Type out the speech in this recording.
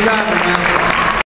Obrigado, Marcos.